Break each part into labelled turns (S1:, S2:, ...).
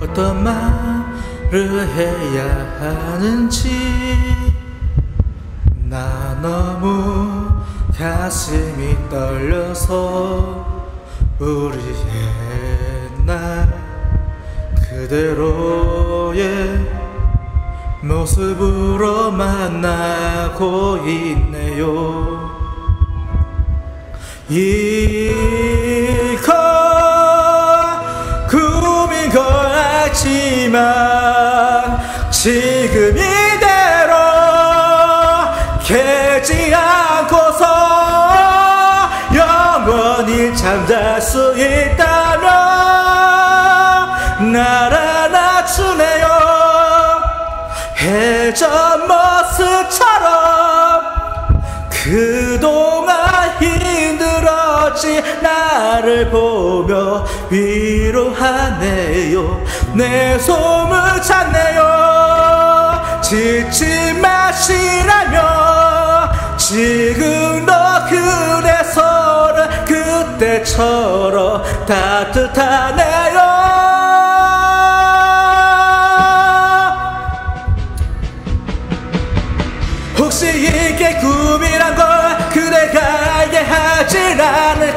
S1: 어떤 말을 해야 하는지 나 너무 가슴이 떨려서 우리 옛날 그대로의 모습으로 만나고 있네요. 이 지금 이대로 깨지 않고서 영원히 잠잘 수 있다면 날 안아주네요. 해전 모습처럼 나를 보며 위로하네요. 내 소문 찾네요. 지지 마시라며 지금도 손은 그때처럼 따뜻하네요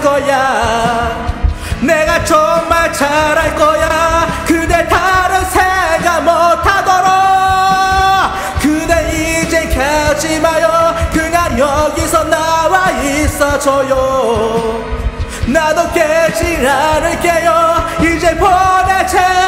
S1: 거야. 내가 정말 잘할 거야. 그대 다른 생각 못하도록. 그대 이제 가지 마요. 그냥 여기서 나와 있어줘요. 나도 깨지 않을게요. 이제 보내지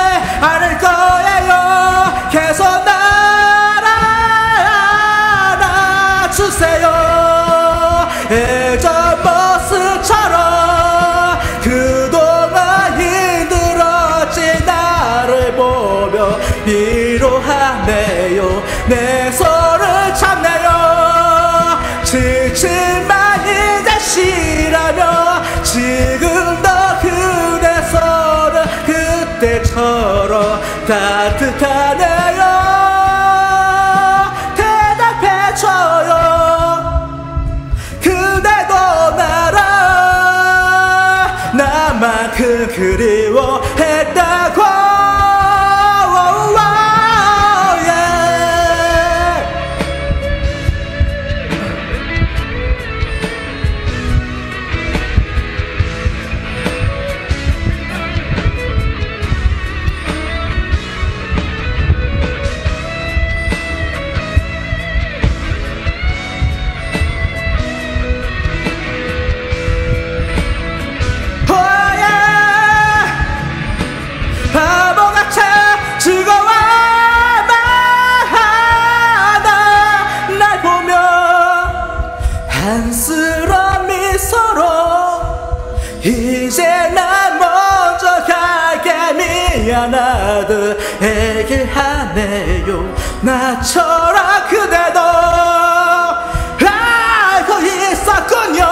S1: 그리 난 먼저 갈게. 미안하듯 얘기하네요. 나처럼 그대도 알고 있었군요.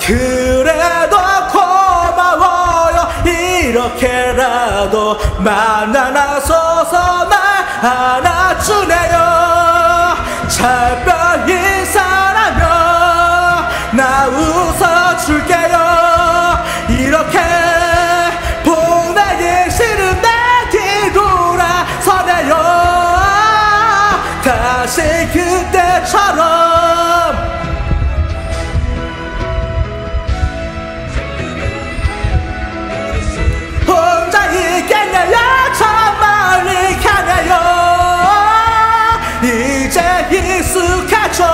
S1: 그래도 고마워요. 이렇게라도 만나서서 날 안아주네요. 작 이제 익숙하죠.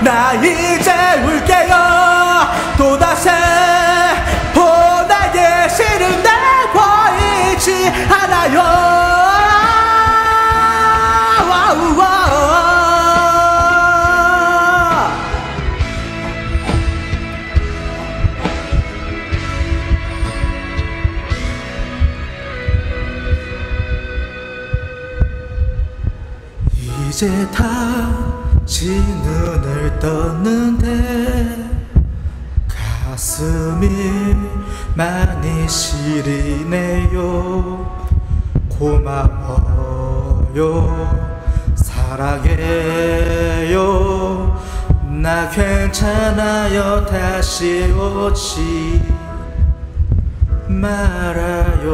S1: 나 이제 울게요 이제 다시 눈을 떴는데 가슴이 많이 시리네요. 고마워요. 사랑해요. 나 괜찮아요. 다시 오지 말아요